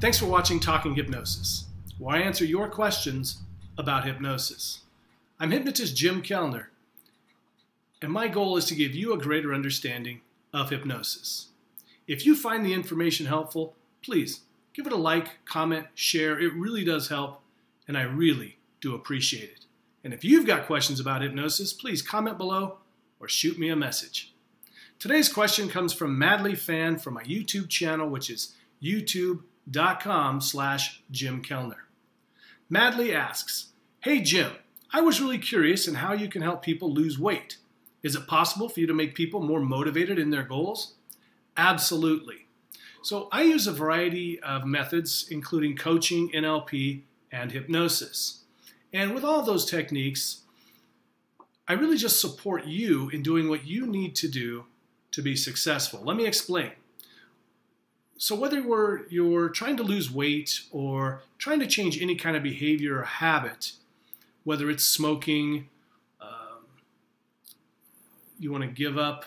Thanks for watching Talking Hypnosis, where I answer your questions about hypnosis. I'm hypnotist Jim Kellner, and my goal is to give you a greater understanding of hypnosis. If you find the information helpful, please give it a like, comment, share. It really does help, and I really do appreciate it. And if you've got questions about hypnosis, please comment below or shoot me a message. Today's question comes from Madly Fan from my YouTube channel, which is youtube.com slash Jim Kellner. Madly asks, Hey Jim, I was really curious in how you can help people lose weight. Is it possible for you to make people more motivated in their goals? Absolutely. So I use a variety of methods, including coaching, NLP, and hypnosis. And with all those techniques, I really just support you in doing what you need to do to be successful. Let me explain. So whether we're, you're trying to lose weight or trying to change any kind of behavior or habit, whether it's smoking, um, you want to give up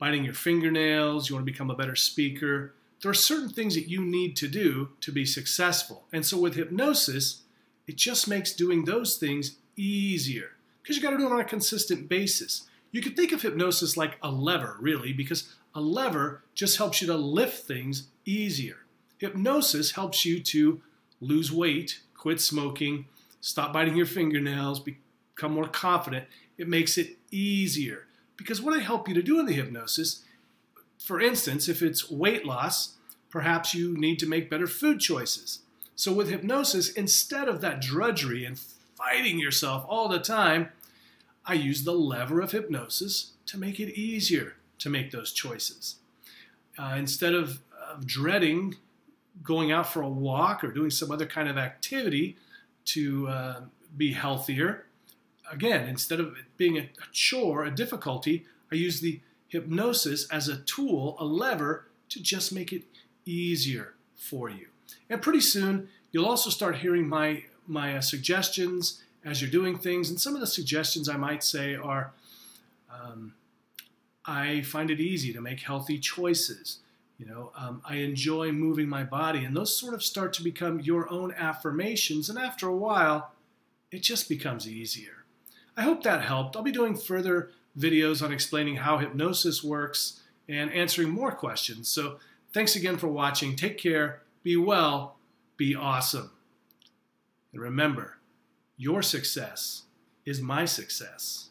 biting your fingernails, you want to become a better speaker, there are certain things that you need to do to be successful. And so with hypnosis, it just makes doing those things easier because you got to do it on a consistent basis. You could think of hypnosis like a lever, really, because a lever just helps you to lift things easier. Hypnosis helps you to lose weight, quit smoking, stop biting your fingernails, become more confident. It makes it easier. Because what I help you to do in the hypnosis, for instance, if it's weight loss, perhaps you need to make better food choices. So with hypnosis, instead of that drudgery and fighting yourself all the time, I use the lever of hypnosis to make it easier to make those choices. Uh, instead of, of dreading going out for a walk or doing some other kind of activity to uh, be healthier, again, instead of it being a, chore, a difficulty, I use the hypnosis as a tool, a lever, to just make it easier for you. And pretty soon, you'll also start hearing my, my uh, suggestions as you're doing things. And some of the suggestions I might say are um, I find it easy to make healthy choices. You know, um, I enjoy moving my body. And those sort of start to become your own affirmations. And after a while, it just becomes easier. I hope that helped. I'll be doing further videos on explaining how hypnosis works and answering more questions. So thanks again for watching. Take care, be well, be awesome. And remember, your success is my success.